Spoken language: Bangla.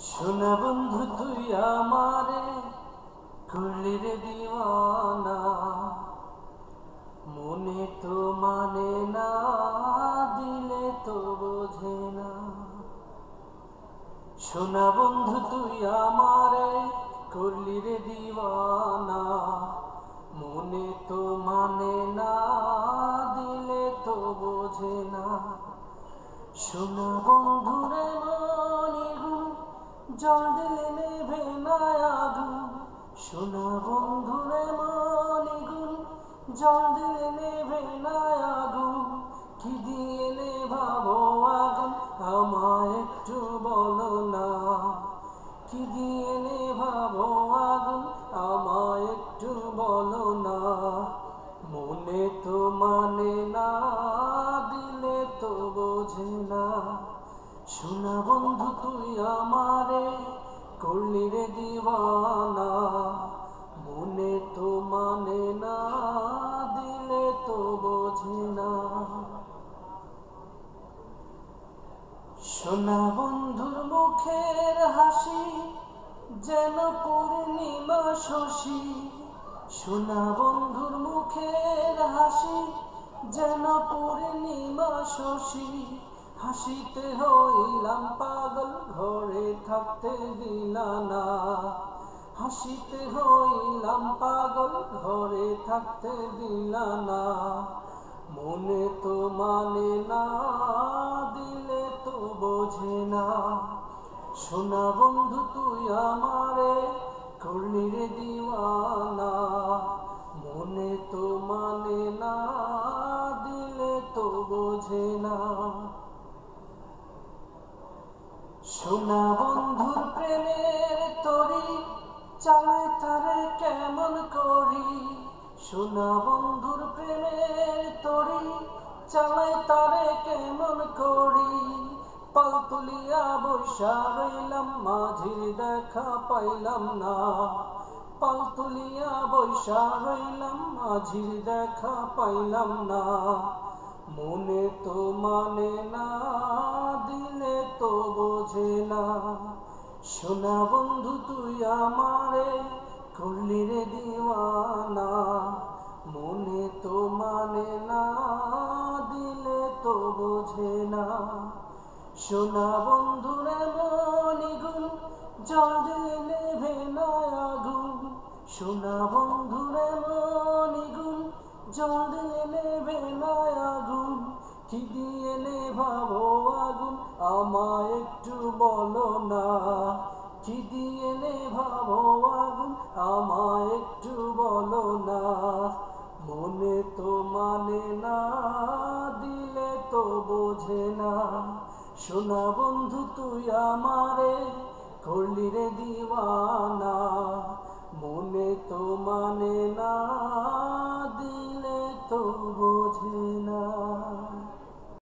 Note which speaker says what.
Speaker 1: শোনা বন্ধু তুই আমারে করলি রে দিওয়ানা। মনে তো মানে না, দিলে তো বোঝে না। শোনা বন্ধু তুই আমারে করলি রে দিওয়ানা। মনে তো মানে না, দিলে তো বোঝে না। শোনা বন্ধুরে মনিগুণ জল দিলে নেভে আগুন। শোনা বন্ধুরে মনিগুণ জল দিলে নেভে আগুন। কি দিয়ে নেভাবো আগুন, আমায় একটু বলো না। কি দিয়ে নেভাবো আগুন, আমায় একটু বলো না। মনে তো মানে না, দিলে তো বোঝে না। শোনা বন্ধু, তুই আমারে করলি রে দিওয়ানা। মনে তো মানে না, দিলে তো বোঝে না। সোনা বন্ধুর মুখের হাসি যেন পূর্ণিমা শশী। সোনা বন্ধুর মুখের হাসি যেন পূর্ণিমা শশী। হাসিতে হইলাম পাগল ঘরে থাকতে দিলা না। হাসিতে হইলাম পাগল ঘরে থাকতে দিলা না। মনে তো মানে না, দিলে তো বোঝে না। সোনা বন্ধু তুই আমারে করলি রে দিওয়ানা। মনে তো মানে না, দিলে তো বোঝে না। সোনা বন্ধুর প্রেমের তরি, চালায় তারে কেমন করি? সোনা বন্ধুর প্রেমের তরি, চালায় তারে কেমন করি? পাল তুলিয়া বৈশা রইলাম, মাঝির দেখা পাইলাম না। পাল তুলিয়া বৈশা রইলাম, মাঝির দেখা পাইলাম না। মনে তো মানে না বোঝে না সোনা বন্ধু, তুই আমারে করলি রে দিওয়ানা। মনে তো মানে না, দিলে তো বোঝে না সোনা বন্ধুরে মনিগুণ জল নেভে না আগুন। সোনা বন্ধুরে মনিগুণ জল দিলে নেভে না আগুন। কি দিয়ে নেভাবো আগুন আমায় একটু বলো না, কি দিয়ে নেভাবো আগুন? আমায় একটু বলো না, মনে তো মানে না, দিলে তো বোঝে না। সোনা বন্ধু, তুই আমারে করলি রে দিওয়ানা, মনে তো মানে না